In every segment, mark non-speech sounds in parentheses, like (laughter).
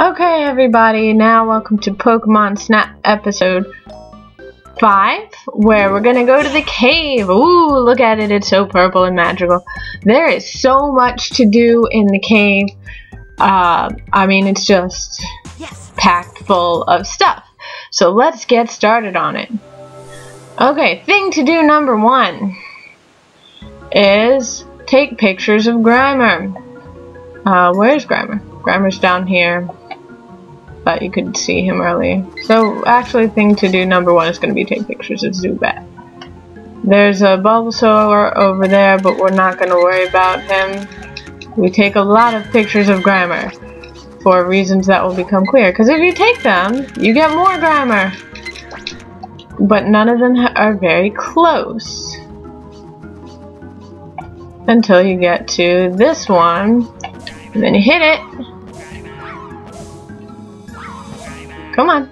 Okay, everybody, now welcome to Pokemon Snap episode 5, where we're gonna go to the cave. Ooh, look at it, it's so purple and magical. There is so much to do in the cave. Uh, I mean, it's just Yes. packed full of stuff. So let's get started on it. Okay, thing to do number one is take pictures of Grimer. Uh, where's Grimer? Grimer's down here. But you could see him early. So actually thing to do number one is going to be take pictures of Zubat. There's a Bulbasaur over there, but we're not going to worry about him. We take a lot of pictures of Grimer for reasons that will become clear. Because if you take them, you get more Grimer. But none of them are very close. Until you get to this one. And then you hit it. Come on.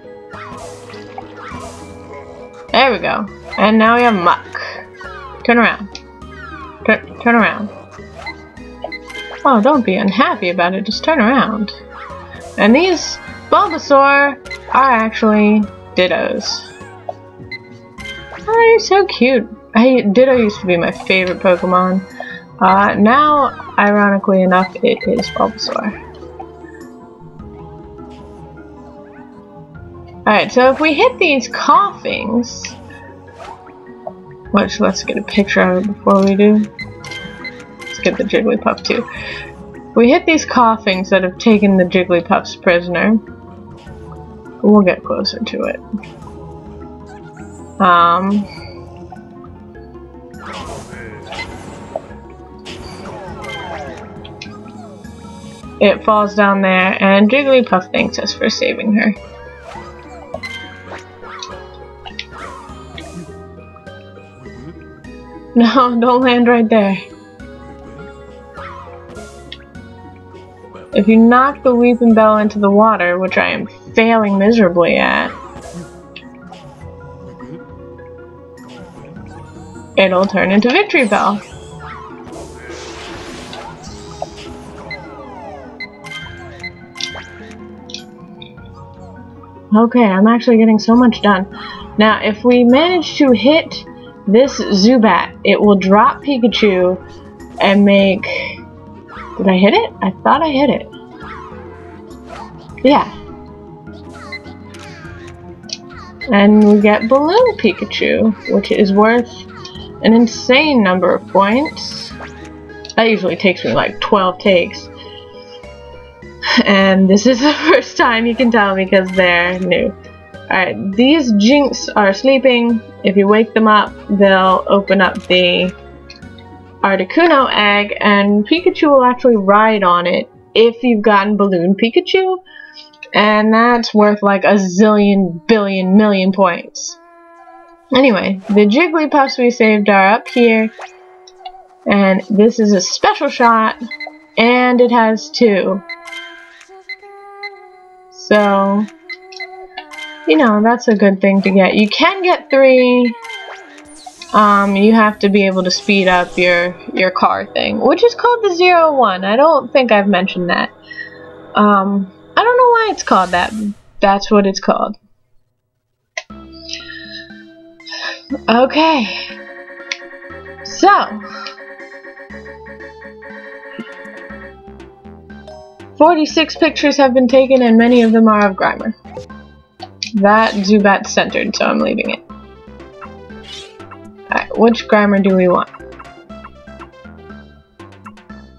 There we go. And now we have Muk. Turn around. Turn, turn around. Oh, don't be unhappy about it. Just turn around. And these Bulbasaur are actually Dittos. Oh, you're so cute. I, Ditto used to be my favorite Pokemon. Uh, now, ironically enough, it is Bulbasaur. Alright, so if we hit these Koffings, which let's get a picture of it before we do. Let's get the Jigglypuff too. We hit these Koffings that have taken the Jigglypuffs prisoner, we'll get closer to it. Um, it falls down there, and Jigglypuff thanks us for saving her. No, don't land right there. If you knock the Weepinbell into the water, which I am failing miserably at, it'll turn into Victreebel. Okay, I'm actually getting so much done. Now, if we manage to hit this Zubat, it will drop Pikachu and make... Did I hit it? I thought I hit it. Yeah. And we get Balloon Pikachu, which is worth an insane number of points. That usually takes me like 12 takes. And this is (laughs) the first time you can tell because they're new. Alright, these Jynx are sleeping. If you wake them up, they'll open up the Articuno egg, and Pikachu will actually ride on it if you've gotten Balloon Pikachu, and that's worth like a zillion, billion, million points. Anyway, the Jigglypuffs we saved are up here, and this is a special shot, and it has two. So, you know, that's a good thing to get. You can get three. Um, you have to be able to speed up your your car thing, which is called the Zero One. I don't think I've mentioned that. Um, I don't know why it's called that. That's what it's called. Okay. So. 46 pictures have been taken and many of them are of Grimer. That Zubat's centered, so I'm leaving it. Alright, which Grimer do we want?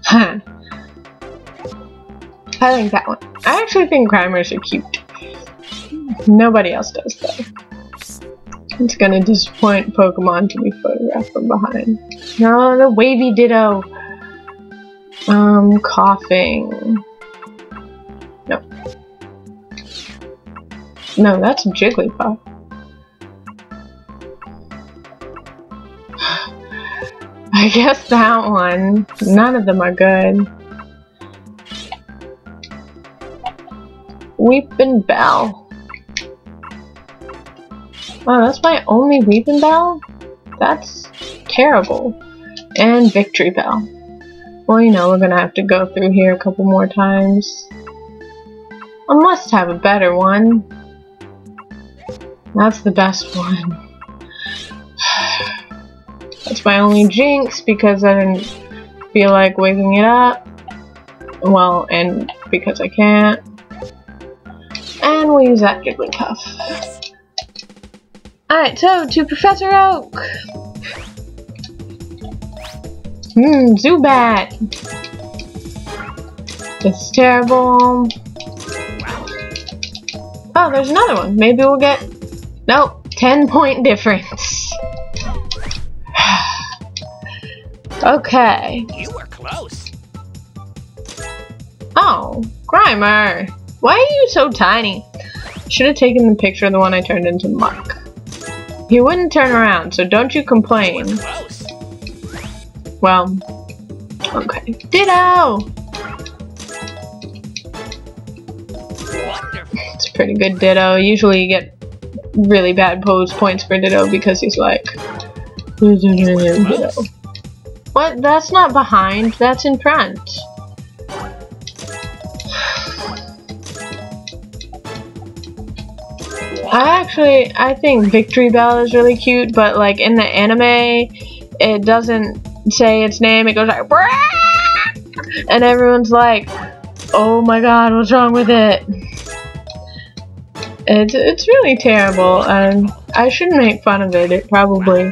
Huh. I think that one. I actually think Grimers are cute. Nobody else does though. It's gonna disappoint Pokemon to be photographed from behind. No, the wavy ditto. Um, Koffing. No, that's Jigglypuff. (sighs) I guess that one. None of them are good. Weepinbell. Oh, that's my only Weepinbell? That's terrible. And Victreebel. Well, you know, we're gonna have to go through here a couple more times. I must have a better one. That's the best one. That's my only Jynx because I didn't feel like waking it up. Well, and because I can't. And we'll use that giggling Jigglypuff. Alright, so to Professor Oak. Hmm, Zubat. It's terrible. Oh, there's another one. Maybe we'll get... Nope, 10 point difference. (sighs) okay. You were close. Oh, Grimer. Why are you so tiny? Should have taken the picture of the one I turned into Muk. He wouldn't turn around, so don't you complain. Well, okay. Ditto! Wonderful. It's a pretty good Ditto. Usually you get really bad pose points for Ditto because he's like... What? That's not behind, that's in front. I actually, I think Victreebel is really cute, but like in the anime, it doesn't say its name. It goes like, and everyone's like, "Oh my God, what's wrong with it?" It's it's really terrible, and I shouldn't make fun of it. It probably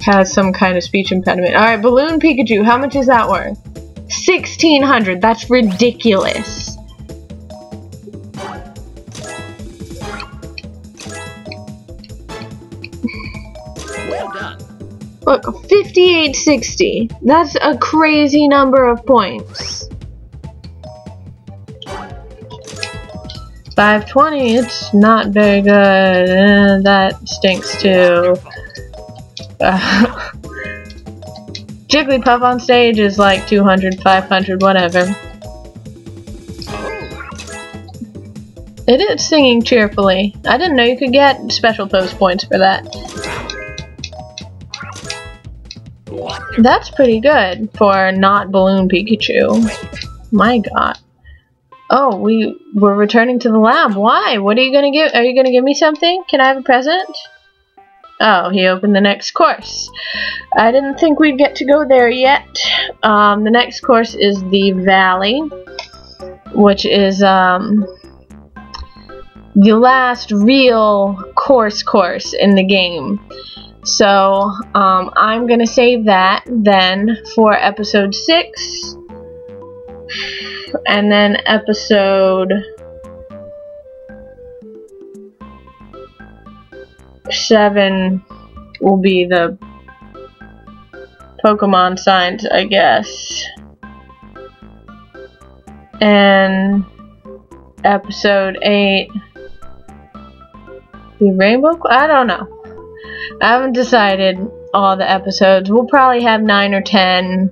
has some kind of speech impediment. All right, Balloon Pikachu, how much is that worth? Sixteen hundred. That's ridiculous. Well done. Look, 5860. That's a crazy number of points. 520, it's not very good. Eh, that stinks too. (laughs) Jigglypuff on stage is like 200, 500, whatever. It is singing cheerfully. I didn't know you could get special post points for that. That's pretty good for not Balloon Pikachu. My god. Oh, we we're returning to the lab. Why? What are you gonna give? Are you gonna give me something? Can I have a present? Oh, he opened the next course. I didn't think we'd get to go there yet. Um, the next course is the Valley, which is um, the last real course course in the game. So um, I'm gonna save that then for episode six, and then episode seven will be the Pokemon signs, I guess, and episode eight the Rainbow. I don't know. I haven't decided all the episodes. We'll probably have nine or ten.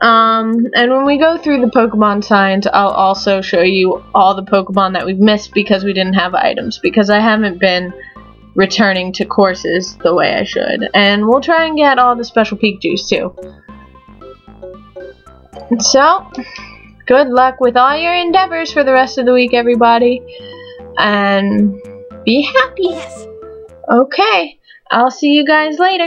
Um, and when we go through the Pokemon signs, I'll also show you all the Pokemon that we've missed because we didn't have items. Because I haven't been returning to courses the way I should. And we'll try and get all the special Pikachus too. So, good luck with all your endeavors for the rest of the week, everybody. And be happy. Yes. Okay, I'll see you guys later.